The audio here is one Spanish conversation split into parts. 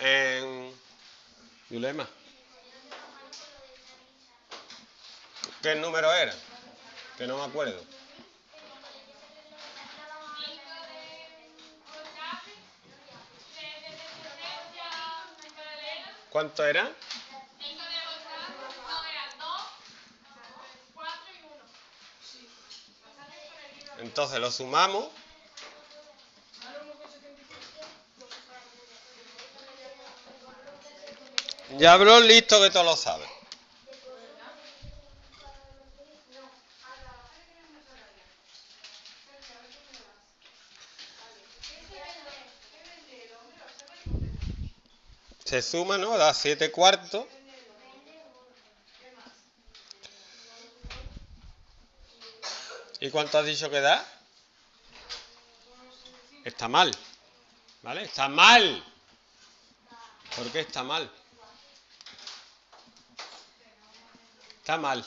En... Yulema. ¿Qué número era? Que no me acuerdo. ¿Cuánto era? Entonces lo sumamos. Ya habló listo que todo lo sabe. Se suma, ¿no? Da 7 cuartos. ¿Y cuánto has dicho que da? Está mal. ¿Vale? Está mal. ¿Por qué está mal? Está mal.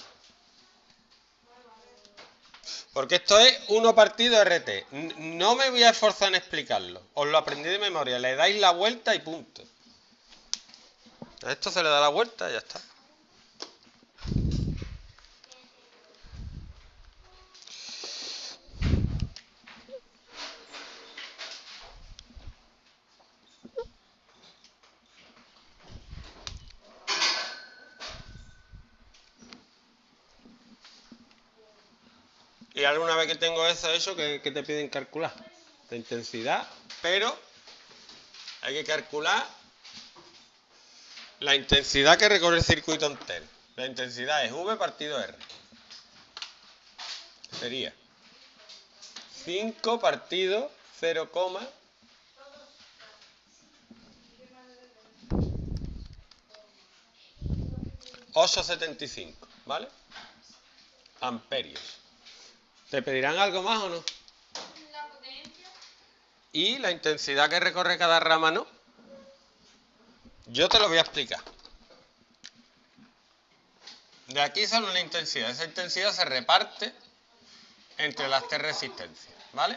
Porque esto es 1 partido RT. No me voy a esforzar en explicarlo. Os lo aprendí de memoria. Le dais la vuelta y punto. Esto se le da la vuelta y ya está. Y alguna vez que tengo eso, eso, que, te piden calcular? La intensidad, pero hay que calcular la intensidad que recorre el circuito entero. La intensidad es V partido R. Sería 5 partido 0, 875, ¿vale? Amperios. ¿Te pedirán algo más o no? La potencia. Y la intensidad que recorre cada rama, ¿no? Yo te lo voy a explicar. De aquí sale una intensidad. Esa intensidad se reparte entre las tres resistencias, ¿vale?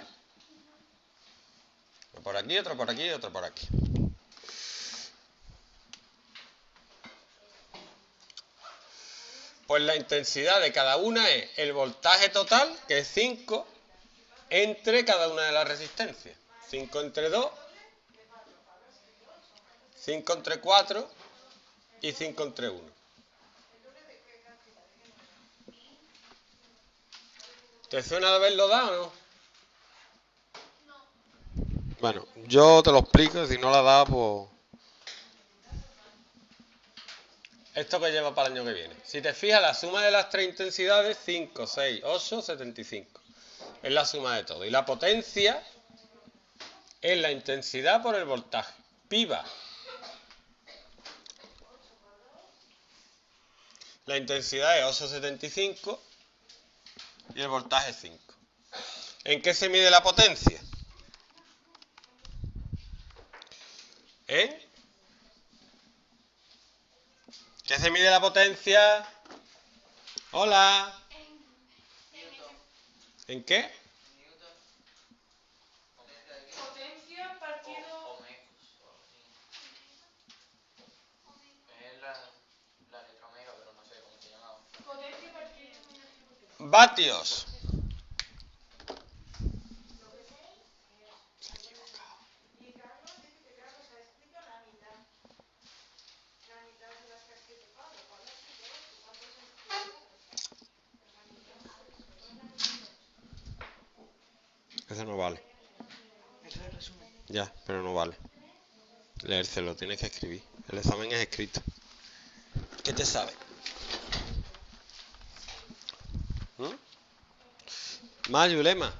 Otro por aquí, otro por aquí y otro por aquí. Pues la intensidad de cada una es el voltaje total, que es 5, entre cada una de las resistencias. 5 entre 2 5 entre 4 y 5 entre 1. ¿Te suena de haberlo dado o no? Bueno, yo te lo explico, si no la da, pues... Esto que lleva para el año que viene. Si te fijas, la suma de las tres intensidades, 5, 6, 8, 75. Es la suma de todo. Y la potencia es la intensidad por el voltaje. Piva. La intensidad es 875 y el voltaje es 5. ¿En qué se mide la potencia? ¿En? ¿Qué se mide la potencia? Hola. ¿En qué? vatios. Eso no vale. Ya, pero no vale. Leérselo, tienes que escribir. El examen es escrito. ¿Qué te sabe? ¿Mm? Más, Yulema.